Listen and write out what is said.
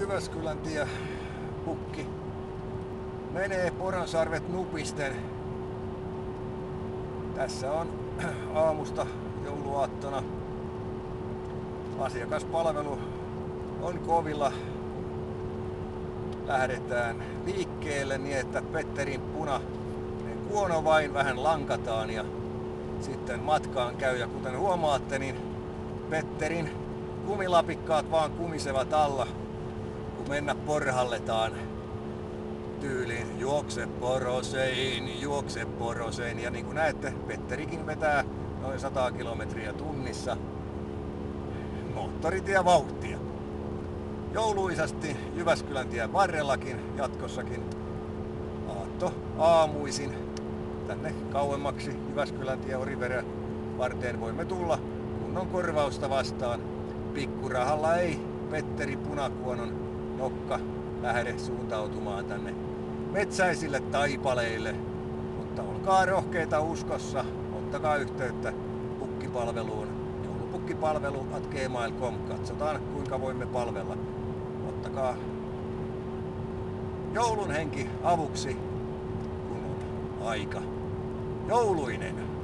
Jyväskylän tie pukki menee Poronsarvet nupisten. Tässä on aamusta jouluaattona asiakaspalvelu on kovilla. Lähdetään liikkeelle niin, että Petterin puna kuono vain vähän lankataan ja sitten matkaan käy. Ja kuten huomaatte, niin Petterin kumilapikkaat vaan kumisevat alla, kun mennä porhalletaan tyyliin juokse porosein, juokse porosein. Ja niin kuin näette, Petterikin vetää noin 100 kilometriä tunnissa moottoritie vauhtia. Jouluisasti Jyväskylän tien varrellakin jatkossakin aatto aamuisin tänne kauemmaksi Jyväskylän tie Oriveren varteen voimme tulla kunnon korvausta vastaan. Pikkurahalla ei Petteri Punakuonon nokka lähde suuntautumaan tänne metsäisille taipaleille. Mutta olkaa rohkeita uskossa, ottakaa yhteyttä pukkipalveluun. Joulupukkipalvelu at gmail.com. Katsotaan kuinka voimme palvella. Ottakaa joulun henki avuksi, kun on aika jouluinen.